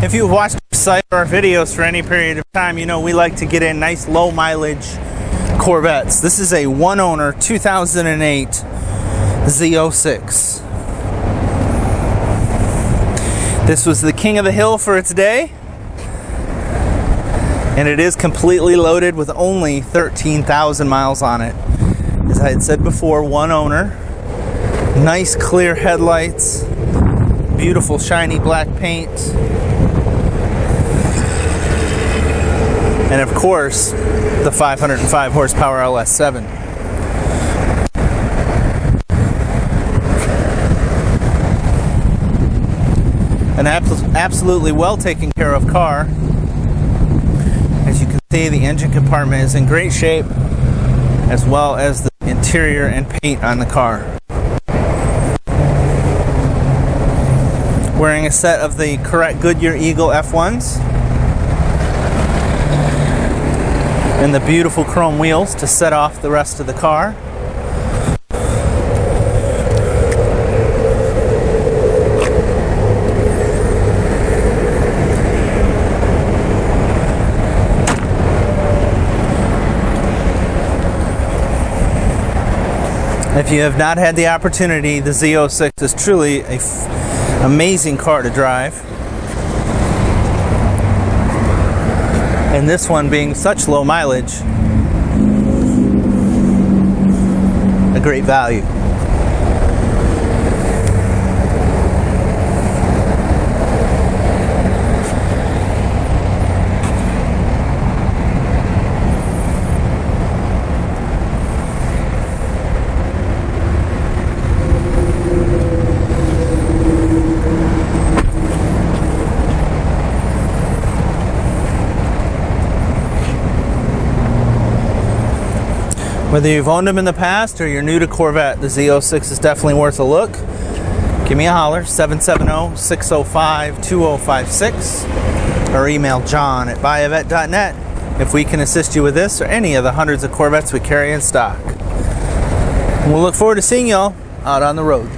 If you've watched our site or our videos for any period of time, you know we like to get in nice low mileage Corvettes. This is a one owner 2008 Z06. This was the king of the hill for its day. And it is completely loaded with only 13,000 miles on it. As I had said before, one owner. Nice clear headlights. Beautiful shiny black paint. And of course, the 505 horsepower LS7. An absolutely well taken care of car. As you can see, the engine compartment is in great shape, as well as the interior and paint on the car. Wearing a set of the correct Goodyear Eagle F1s. And the beautiful chrome wheels to set off the rest of the car. If you have not had the opportunity, the Z06 is truly an amazing car to drive. And this one being such low mileage, a great value. Whether you've owned them in the past or you're new to Corvette, the Z06 is definitely worth a look. Give me a holler, 770-605-2056 or email john at buyavette.net if we can assist you with this or any of the hundreds of Corvettes we carry in stock. And we'll look forward to seeing y'all out on the road.